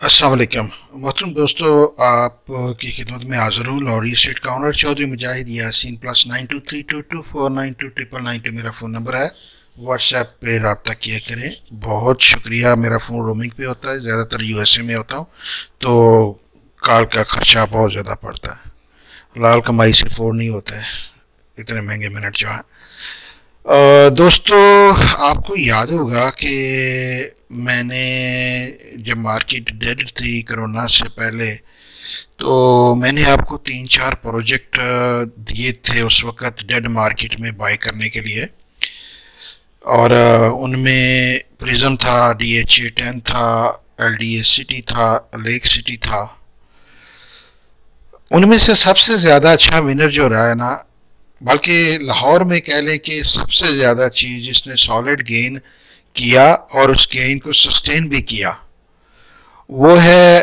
असलकम मोहतरम दोस्तों आपकी खिदमत में हाज़िर हूँ lorry state counter Chaudhry Mujahid Yasin plus nine two three two two four nine two triple nine two मेरा फ़ोन नंबर है। व्हाट्सएप पे रबता किया करें। बहुत शुक्रिया, मेरा फ़ोन रोमिंग पे होता है, ज़्यादातर यूएसए में होता हूँ तो कॉल का ख़र्चा बहुत ज़्यादा पड़ता है। लाल कमाई से फोर नहीं होता है, इतने महँगे मिनट जो है। दोस्तों, आपको याद होगा कि मैंने जब मार्केट डेड थी कोरोना से पहले तो मैंने आपको तीन चार प्रोजेक्ट दिए थे उस वक़्त डेड मार्केट में बाय करने के लिए। और उनमें प्रिज्म था डी एच ए टेन था एल डी एस सिटी था लेक सिटी था। उनमें से सबसे ज़्यादा अच्छा विनर जो रहा है ना, बल्कि लाहौर में कह लें कि सबसे ज़्यादा चीज़ जिसने सॉलिड गेन किया और उस गेन को सस्टेन भी किया। वो है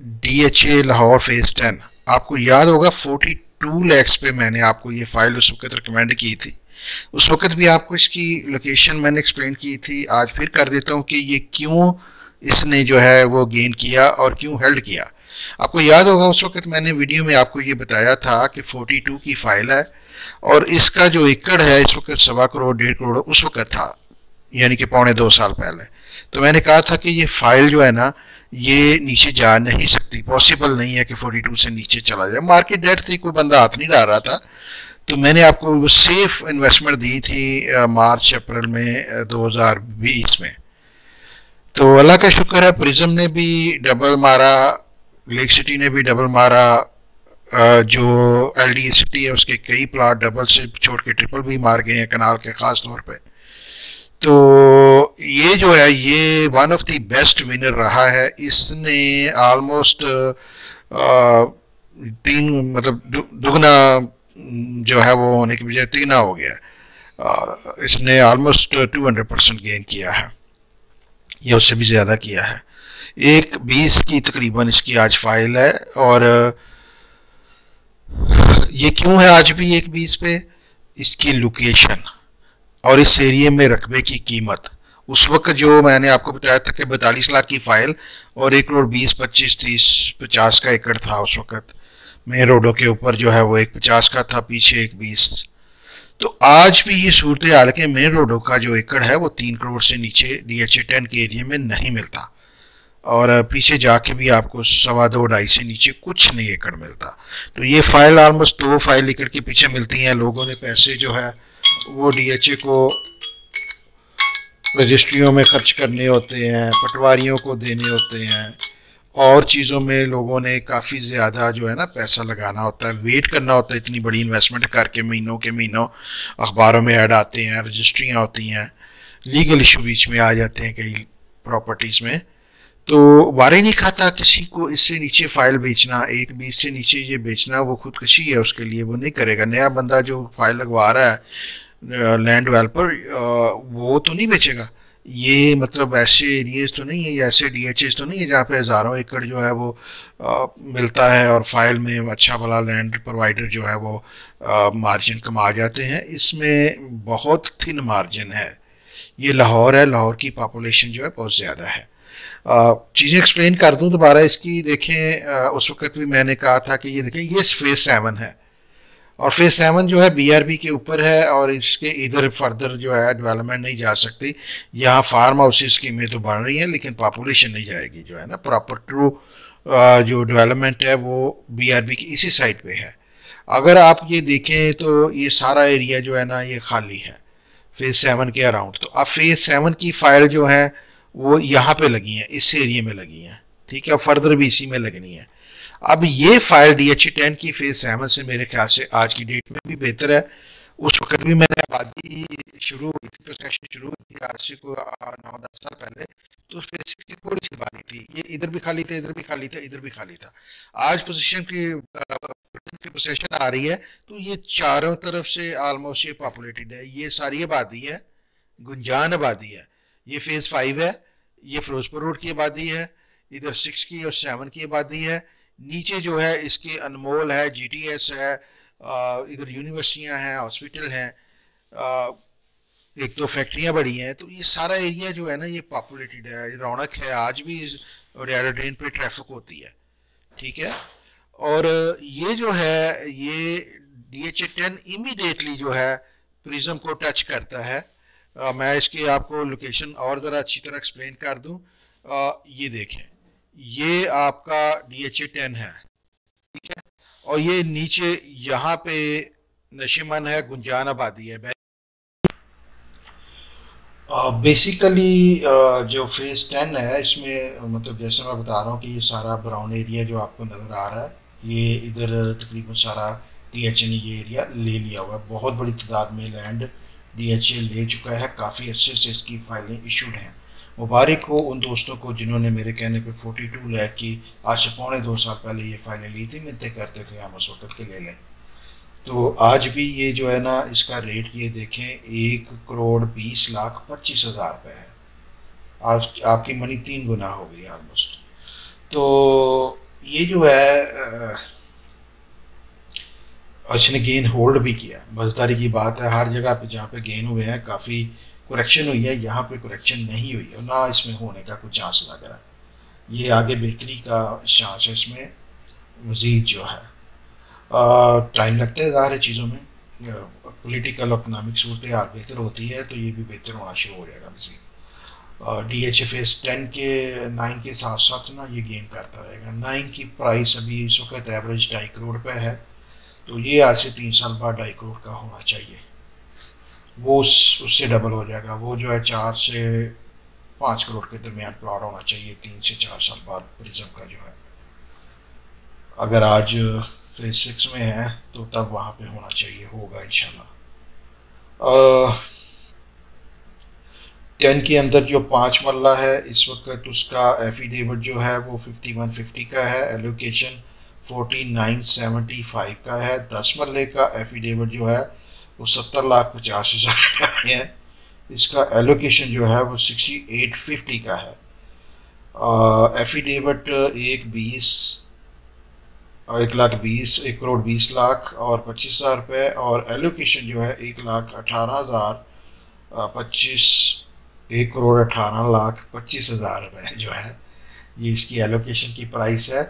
D H A Lahore phase ten आपको याद होगा फोर्टी टू लैक्स पे मैंने आपको ये फ़ाइल उस वक्त रिकमेंड की थी। उस वक्त भी आपको इसकी लोकेशन मैंने एक्सप्लेन की थी। आज फिर कर देता हूँ कि ये क्यों इसने जो है वो गेन किया और क्यों हेल्ड किया। आपको याद होगा उस वक्त मैंने वीडियो में आपको ये बताया था कि 42 की फ़ाइल है और इसका जो एकड़ है इस वक्त सवा करोड़, डेढ़ करोड़ उस वक्त था। यानी कि पौने दो साल पहले। तो मैंने कहा था कि ये फ़ाइल जो है ना, ये नीचे जा नहीं सकती। पॉसिबल नहीं है कि 42 से नीचे चला जाए। मार्केट डेट थी, कोई बंदा हाथ नहीं डाल रहा था। तो मैंने आपको वो सेफ़ इन्वेस्टमेंट दी थी मार्च, अप्रैल में 2020 में। तो अल्लाह का शुक्र है, प्रिज्म ने भी डबल मारा लेक सिटी ने भी डबल मारा जो एल डी सिटी है, उसके कई प्लाट डबल से छोड़ के ट्रिपल भी मार गए हैं कनाल के ख़ास तौर पर तो ये जो है ये one of the best winner रहा है। इसने ऑलमोस्ट तीन मतलब दुगना जो है वो होने की बजाय तीना हो गया। आ, इसने almost two hundred percent gain किया है। या उससे भी ज़्यादा किया है। एक बीस की तकरीबन इसकी आज फ़ाइल है और ये क्यों है आज भी एक बीस पे? इसकी लोकेशन और इस एरिए में रकबे की कीमत। उस वक्त जो मैंने आपको बताया था कि बैतालीस लाख की फ़ाइल और एक करोड़ बीस, पच्चीस, तीस, पचास का एकड़ था उस वक्त। मेन रोडों के ऊपर जो है वो एक पचास का था, पीछे एक बीस। तो आज भी ये सूरत हाल के मेन रोडों का जो एकड़ है वो तीन करोड़ से नीचे डी एच ए टेन के एरिए में नहीं मिलता। और पीछे जाके भी आपको सवा दो, ढाई से नीचे कुछ नहीं एकड़ मिलता। तो ये फ़ाइल ऑलमोस्ट दो फ़ाइल एकड़ के पीछे मिलती हैं। लोगों ने पैसे जो है वो डीएचए को रजिस्ट्रियों में खर्च करने होते हैं, पटवारियों को देने होते हैं। और चीज़ों में लोगों ने काफ़ी ज़्यादा जो है ना पैसा लगाना होता है वेट करना होता है इतनी बड़ी इन्वेस्टमेंट करके महीनों के महीनों अखबारों में ऐड आते हैं रजिस्ट्रियाँ होती हैं लीगल इशू बीच में आ जाते हैं कई प्रॉपर्टीज़ में। तो वारे नहीं खाता किसी को, इससे नीचे फ़ाइल बेचना, एक बीस से नीचे ये बेचना, वो खुदकशी है उसके लिए, वो नहीं करेगा। नया बंदा जो फ़ाइल लगवा रहा है लैंड डेवलपर वो तो नहीं बेचेगा। ये मतलब ऐसे एरिएज तो नहीं है या ऐसे डी तो नहीं है जहाँ पे हज़ारों एकड़ जो है वो आ, मिलता है और फ़ाइल में अच्छा भला लैंड प्रोवाइडर जो है वो मार्जिन कमा जाते हैं। इसमें बहुत थिन मार्जिन है। ये लाहौर है लाहौर की पॉपुलेशन जो है बहुत ज़्यादा है। चीज़ें एक्सप्लेन कर दूँ दोबारा इसकी देखें आ, उस वक्त भी मैंने कहा था कि ये देखें ये फ़ेज़ सेवन है। और फ़ेज़ सेवन जो है बीआरबी के ऊपर है और इसके इधर फर्दर जो है डेवलपमेंट नहीं जा सकती। यहाँ फार्म हाउसेस स्कीमें तो बन रही हैं, लेकिन पॉपुलेशन नहीं जाएगी जो है ना। प्रॉपर ट्रू जो डेवलपमेंट है वो बीआरबी की इसी साइड पे है। अगर आप ये देखें तो ये सारा एरिया जो है ना ये खाली है फ़ेज़ सेवन के अराउंड तो अब फ़ेज़ सेवन की फ़ाइल जो है वो यहाँ पे लगी हैं, इस एरिए में लगी हैं। ठीक है फर्दर भी इसी में लगनी है। अब ये फ़ाइल डी एच टेन की फ़ेज़ सेवन से मेरे ख्याल से आज की डेट में भी बेहतर है। उस वक्त भी मैंने आबादी शुरू हुई थी तो सेशन शुरू हुई थी आज से को नौ, दस साल पहले तो फ़ेज़ की थोड़ी सी आबादी थी। ये इधर भी खाली था, इधर भी खाली था, इधर भी खाली था। आज पोजिशन की की पोजिशन आ रही है तो ये चारों तरफ़ से ऑलमोस्ट ये पॉपुलेटेड है। ये सारी आबादी है, गुंजान आबादी है। ये फ़ेज़ फाइव है, ये फिरोजपुर रोड की आबादी है, इधर सिक्स की और सेवन की आबादी है। नीचे जो है इसके अनमोल है जीटीएस है इधर यूनिवर्सिटियाँ हैं हॉस्पिटल हैं एक दो फैक्ट्रियाँ बड़ी हैं तो ये सारा एरिया जो है ना ये पॉपुलेटेड है रौनक है आज भी ड्रेन पे ट्रैफ़िक होती है ठीक है? और ये जो है ये D H A ten immediately जो है प्रिज्म को टच करता है। आ, मैं इसके आपको लोकेशन और ज़रा अच्छी तरह एक्सप्लेन कर दूँ। ये देखें। ये आपका डी एच ए टेन है ठीक है? और ये नीचे यहाँ पे नशीमन है गुंजान आबादी है बेसिकली uh, जो फ़ेज़ टेन है इसमें मतलब जैसे मैं बता रहा हूँ कि ये सारा ब्राउन एरिया जो आपको नज़र आ रहा है ये इधर तकरीबन सारा डी एच एन ये एरिया ले लिया हुआ है। बहुत बड़ी तादाद में लैंड डी एच ए ले चुका है। काफ़ी अच्छे से इसकी फाइलें इशूड हैं। मुबारक हो उन दोस्तों को जिन्होंने मेरे कहने पे 42 लैख की आज से पौने दो साल पहले ये फाइलें ली थी, मिलते करते थे हम उस वक्त के ले लें। तो आज भी ये जो है ना, इसका रेट ये देखें, एक करोड़ बीस लाख पच्चीस हज़ार रुपये है। आज आपकी मनी तीन गुना हो गई ऑलमोस्ट तो ये जो है इसने गेन होल्ड भी किया। मजदारी की बात है, हर जगह पे जहाँ पे गेन हुए हैं, काफ़ी करेक्शन हुई है, यहाँ पे करेक्शन नहीं हुई है, ना इसमें होने का कोई चांस लग रहा है। ये आगे बेहतरी का चांस है इसमें, मज़ीद जो है। टाइम लगता है ज़ाहिर चीज़ों में। पॉलिटिकल इकनॉमिक सूरत हाल बेहतर होती है तो ये भी बेहतर होना शुरू हो जाएगा मजीद। D H F S ten के नाइन के साथ साथ ना ये गेम करता रहेगा। नाइन की प्राइस अभी इस वक्त एवरेज ढाई करोड़ पे है तो ये आज से तीन साल बाद ढाई करोड़ का होना चाहिए। वो उस, उससे डबल हो जाएगा। वो जो है चार से पाँच करोड़ के दरमियान प्लॉट होना चाहिए तीन से चार साल बाद प्रिज्म का जो है। अगर आज फ़ेज़ सिक्स में है तो तब वहाँ पे होना चाहिए होगा इंशाल्लाह। टेन के अंदर जो पाँच मल्ला है इस वक्त उसका एफिडेविट जो है वो फिफ्टी वन फिफ्टी का है allocation forty nine seventy five का है। दस मल्ले का एफिडेविट जो है वो सत्तर लाख पचास हज़ार है। इसका एलोकेशन जो है वो सिक्सटी एट फिफ्टी का है। एफिडेविट एक बीस एक लाख बीस, एक करोड़ बीस लाख, और पच्चीस हज़ार रुपये और एलोकेशन जो है एक लाख अठारह हज़ार पच्चीस, एक करोड़ अठारह लाख पच्चीस हज़ार रुपये जो है। ये इसकी एलोकेशन की प्राइस है।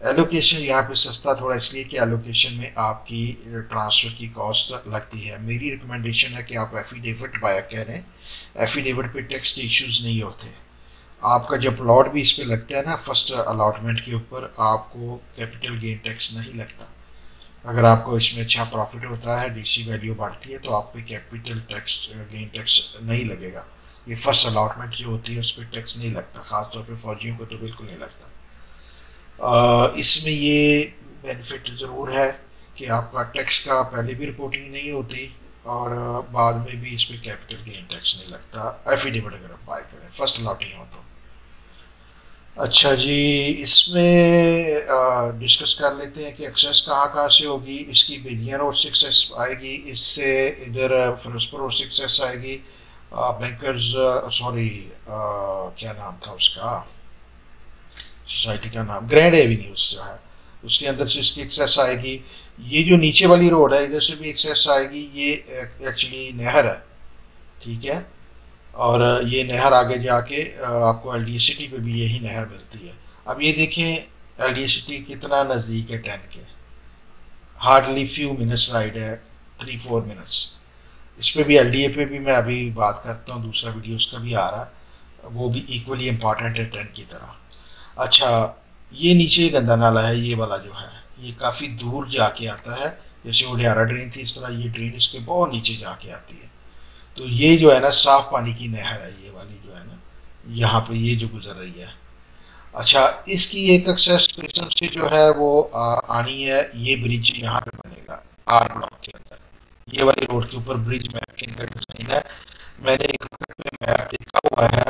एलोकेशन यहाँ पे सस्ता थोड़ा इसलिए कि एलोकेशन में आपकी ट्रांसफ़र की कॉस्ट लगती है। मेरी रिकमेंडेशन है कि आप एफिडेविट बाया कह रहे हैं। एफिडेविट पे टैक्स के इश्यूज़ नहीं होते। आपका जब प्लॉट भी इस पर लगता है ना फ़र्स्ट अलाटमेंट के ऊपर आपको कैपिटल गेन टैक्स नहीं लगता। अगर आपको इसमें अच्छा प्रॉफिट होता है डीसी वैल्यू बढ़ती है तो आप पे कैपिटल टैक्स गेन टैक्स नहीं लगेगा। ये फ़र्स्ट अलॉटमेंट जो होती है, उस पर टैक्स नहीं लगता। ख़ासतौर पर फौजियों को तो बिल्कुल नहीं लगता। इसमें ये बेनिफिट ज़रूर है कि आपका टैक्स का पहले भी रिपोर्टिंग नहीं होती और बाद में भी इस पर कैपिटल गेन टैक्स नहीं लगता। एफिडेविट अगर आप बाय करें फ़र्स्ट अलॉटिंग हो तो। अच्छा जी, इसमें डिस्कस कर लेते हैं कि एक्सेस कहाँ कहाँ से होगी। इसकी बिलियन और सक्सेस आएगी, इससे इधर फिरोजपुर और सक्सेस आएगी। बैंकर्स सॉरी क्या नाम था उसका? सोसाइटी का नाम ग्रैंड एवेन्यूज जो है। उसके अंदर से इसकी एक्सेस आएगी। ये जो नीचे वाली रोड है, इधर से भी एक्सेस आएगी। ये एक्चुअली नहर है, ठीक है? और ये नहर आगे जाके आपको एल डी सिटी पर भी यही नहर मिलती है। अब ये देखें एल डी सिटी कितना नज़दीक है टेन के। हार्डली फ्यू मिनट्स राइड है थ्री फोर मिनट्स इस पर भी एल डी ए पे भी मैं अभी बात करता हूँ, दूसरा वीडियो उसका भी आ रहा है। वो भी इक्वली इंपॉर्टेंट है टेन की तरह। अच्छा ये नीचे गंदा नाला है ये वाला जो है ये काफ़ी दूर जाके आता है जैसे उडियारा ड्रेन थी इस तरह ये ड्रेन इसके बहुत नीचे जाके आती है। तो ये जो है ना साफ़ पानी की नहर है ये वाली जो है ना यहाँ पे ये जो गुजर रही है। अच्छा इसकी एक एक्सेस स्टेशन से जो है वो आ, आनी है ये ब्रिज यहाँ पे बनेगा आर ब्लॉक के अंदर। ये वाली रोड के ऊपर ब्रिज मैप के अंदर डिज़ाइन है। मैंने एक मैप देखा हुआ है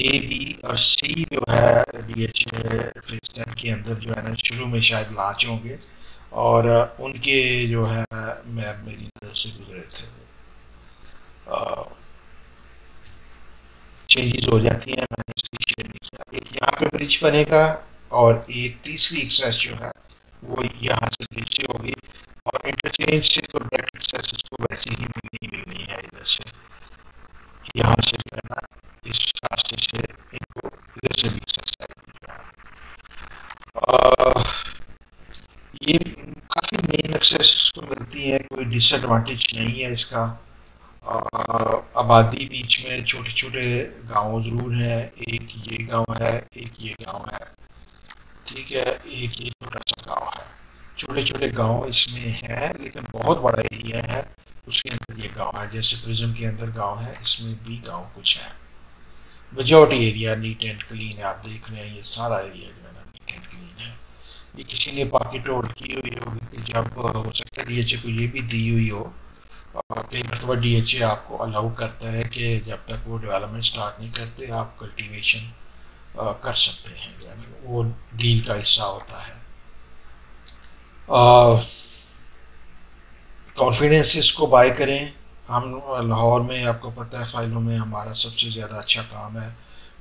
ए बी और सी जो है डी एच के अंदर जो है ना, शुरू में शायद लॉन्च होंगे और उनके जो है मैप मेरी नज़र से गुजरे थे। चेंजेस हो जाती हैं, मैंने इसकी शेयर नहीं किया। एक यहाँ पे ब्रिज बनेगा और एक तीसरी एक्सेस जो है, वो यहाँ से ब्रिज से होगी और इंटरचेंज से तो डायरेक्ट एक्सेस इसको वैसे ही मिलनी मिलनी है इधर से। यहाँ से जिससे इनको इधर से भी ये काफ़ी मेन एक्सेस को मिलती है कोई डिसएडवांटेज नहीं है इसका आबादी बीच में छोटे छोटे गाँव ज़रूर हैं, एक ये गाँव है, एक ये गाँव है। ठीक है, एक ये छोटा सा गाँव है छोटे छोटे गाँव इसमें हैं लेकिन बहुत बड़ा एरिया है। उसके अंदर ये गाँव है, जैसे प्रिज्म के अंदर गाँव है, इसमें भी गाँव कुछ है। Majority area neat and clean है, आप देख रहे हैं, ये सारा एरिया जो है ना नीट एंड क्लीन है। ये किसी ने पॉकेट होल्ड की हुई होगी कि जब, हो सकता है डी एच ए को ये भी दी हुई हो, और कई मरतबा डी एच ए आपको अलाउ करता है कि जब तक वो डेवलपमेंट स्टार्ट नहीं करते, आप कल्टीवेशन कर सकते हैं। यानी वो डील का हिस्सा होता है। कॉन्फिडेंस इसको बाय करें। हम लाहौर में, आपको पता है, फाइलों में हमारा सबसे ज़्यादा अच्छा काम है।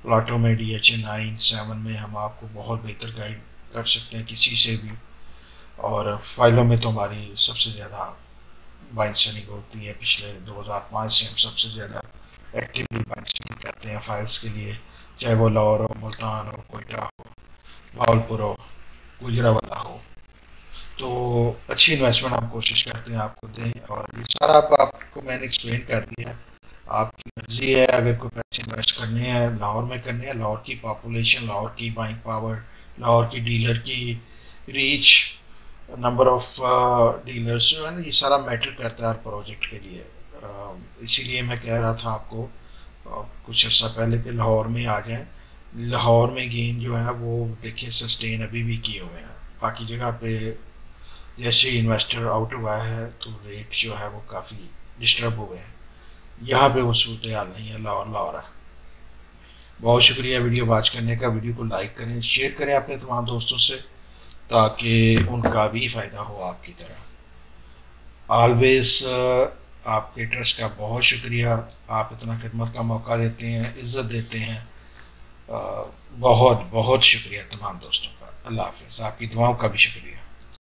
प्लाटो में D H A nine seven में हम आपको बहुत बेहतर गाइड कर सकते हैं किसी से भी। और फाइलों में तो हमारी सबसे ज़्यादा बाइक सेलिंग होती है। पिछले 2005 से हम सबसे ज़्यादा एक्टिवली बाइक सेलिंग करते हैं फाइल्स के लिए। चाहे वो लाहौर हो, मुल्तान हो, कोयटा हो भावलपुर हो, गुजरावाला हो। तो अच्छी इन्वेस्टमेंट हम कोशिश करते हैं आपको दें और ये सारा आप, आपको मैंने एक्सप्लेन कर दिया। आपकी मर्ज़ी है अगर कोई पैसे इन्वेस्ट करने हैं लाहौर में करने हैं लाहौर की पॉपुलेशन लाहौर की बाइंग पावर लाहौर की डीलर की रीच नंबर ऑफ़ डीलर्स जो है ना ये सारा मैटर करता है हर प्रोजेक्ट के लिए। Uh, इसीलिए मैं कह रहा था आपको uh, कुछ अर्सा पहले कि लाहौर में आ जाएँ। लाहौर में गेन जो है वो देखिए सस्टेन अभी भी किए हुए हैं। बाकी जगह पे जैसे इन्वेस्टर आउट हुआ है तो रेट जो है वो काफ़ी डिस्टर्ब हो गए हैं। यहाँ पे वो सूरत हाल नहीं है, लाहौर लाहौर है। बहुत शुक्रिया वीडियो वॉच करने का। वीडियो को लाइक करें शेयर करें अपने तमाम दोस्तों से, ताकि उनका भी फ़ायदा हो आपकी तरह। ऑलवेज आपके ट्रस्ट का बहुत शुक्रिया। आप इतना खिदमत का मौका देते हैं, इज़्ज़त देते हैं। बहुत बहुत शुक्रिया तमाम दोस्तों का। अल्लाह हाफिज़। आपकी दुआओं का भी शुक्रिया।